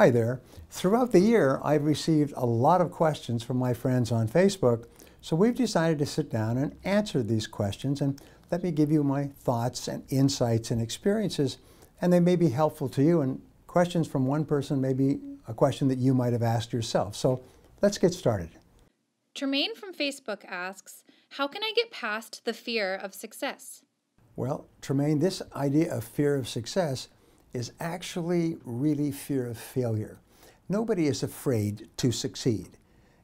Hi there. Throughout the year, I've received a lot of questions from my friends on Facebook, so we've decided to sit down and answer these questions and let me give you my thoughts and insights and experiences, and they may be helpful to you. And questions from one person may be a question that you might have asked yourself. So let's get started. Tremaine from Facebook asks, How can I get past the fear of success? Well, Tremaine, this idea of fear of success is actually really fear of failure. Nobody is afraid to succeed.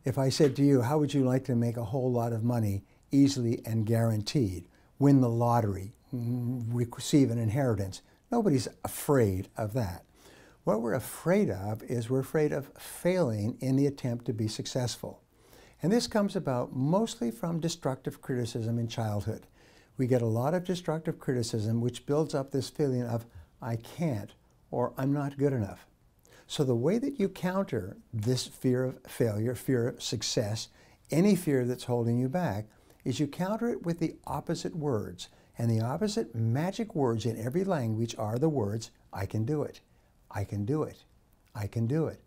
If I said to you, how would you like to make a whole lot of money easily and guaranteed, win the lottery, receive an inheritance, nobody's afraid of that. What we're afraid of is we're afraid of failing in the attempt to be successful. And this comes about mostly from destructive criticism in childhood. We get a lot of destructive criticism which builds up this feeling of I can't, or I'm not good enough. So the way that you counter this fear of failure, fear of success, any fear that's holding you back, is you counter it with the opposite words. And the opposite magic words in every language are the words, I can do it, I can do it, I can do it.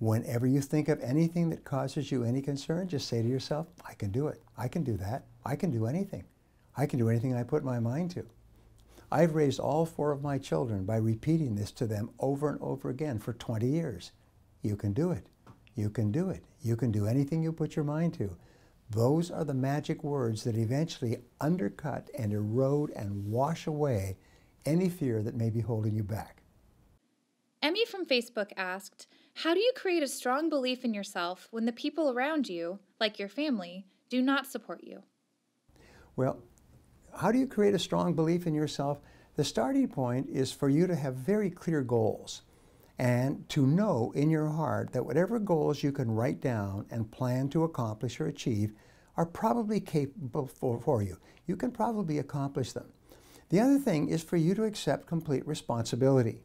Whenever you think of anything that causes you any concern, just say to yourself, I can do it, I can do that, I can do anything. I can do anything I put my mind to. I've raised all four of my children by repeating this to them over and over again for 20 years. You can do it. You can do it. You can do anything you put your mind to. Those are the magic words that eventually undercut and erode and wash away any fear that may be holding you back. Emmy from Facebook asked, How do you create a strong belief in yourself when the people around you, like your family, do not support you? Well, how do you create a strong belief in yourself? The starting point is for you to have very clear goals and to know in your heart that whatever goals you can write down and plan to accomplish or achieve are probably capable for, for you. You can probably accomplish them. The other thing is for you to accept complete responsibility.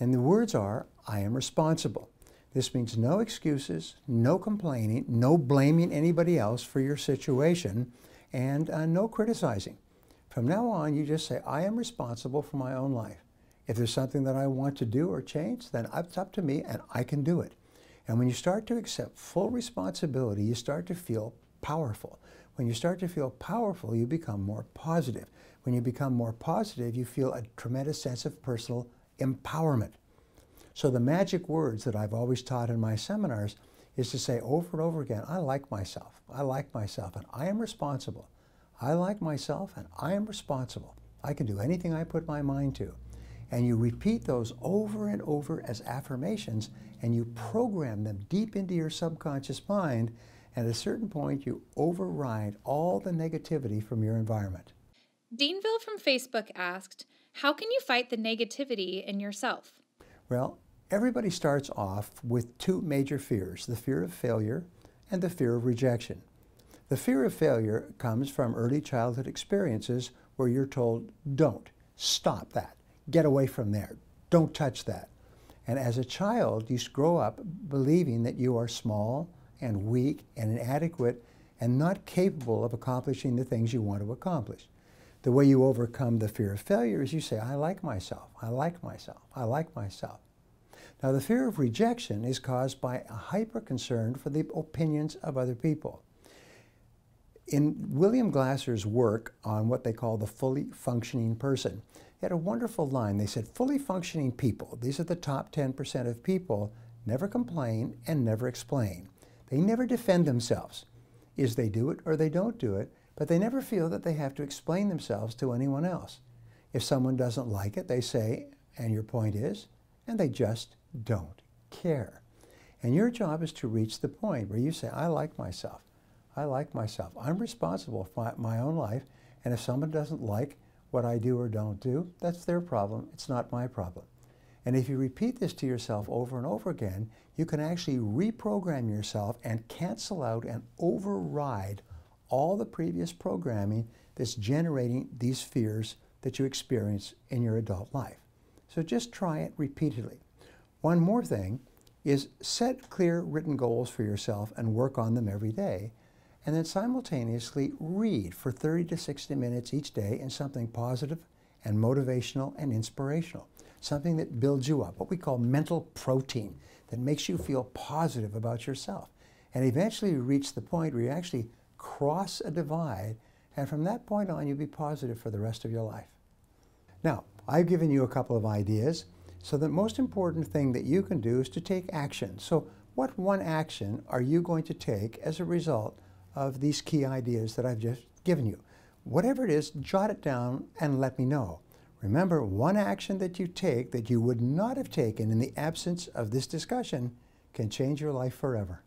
And the words are, I am responsible. This means no excuses, no complaining, no blaming anybody else for your situation, and uh, no criticizing. From now on, you just say, I am responsible for my own life. If there's something that I want to do or change, then it's up to me and I can do it. And when you start to accept full responsibility, you start to feel powerful. When you start to feel powerful, you become more positive. When you become more positive, you feel a tremendous sense of personal empowerment. So the magic words that I've always taught in my seminars is to say over and over again, I like myself, I like myself, and I am responsible. I like myself and I am responsible. I can do anything I put my mind to. And you repeat those over and over as affirmations and you program them deep into your subconscious mind. And at a certain point, you override all the negativity from your environment. Deanville from Facebook asked, How can you fight the negativity in yourself? Well, everybody starts off with two major fears the fear of failure and the fear of rejection. The fear of failure comes from early childhood experiences where you're told, don't, stop that, get away from there, don't touch that. And as a child, you grow up believing that you are small and weak and inadequate and not capable of accomplishing the things you want to accomplish. The way you overcome the fear of failure is you say, I like myself, I like myself, I like myself. Now, the fear of rejection is caused by a hyper concern for the opinions of other people. In William Glasser's work on what they call the fully functioning person, he had a wonderful line. They said, fully functioning people, these are the top 10% of people, never complain and never explain. They never defend themselves. Is they do it or they don't do it, but they never feel that they have to explain themselves to anyone else. If someone doesn't like it, they say, and your point is, and they just don't care. And your job is to reach the point where you say, I like myself. I like myself. I'm responsible for my own life, and if someone doesn't like what I do or don't do, that's their problem. It's not my problem. And if you repeat this to yourself over and over again, you can actually reprogram yourself and cancel out and override all the previous programming that's generating these fears that you experience in your adult life. So just try it repeatedly. One more thing is set clear written goals for yourself and work on them every day and then simultaneously read for 30 to 60 minutes each day in something positive and motivational and inspirational. Something that builds you up, what we call mental protein, that makes you feel positive about yourself. And eventually you reach the point where you actually cross a divide, and from that point on, you'll be positive for the rest of your life. Now, I've given you a couple of ideas. So the most important thing that you can do is to take action. So what one action are you going to take as a result of these key ideas that I've just given you? Whatever it is, jot it down and let me know. Remember, one action that you take that you would not have taken in the absence of this discussion can change your life forever.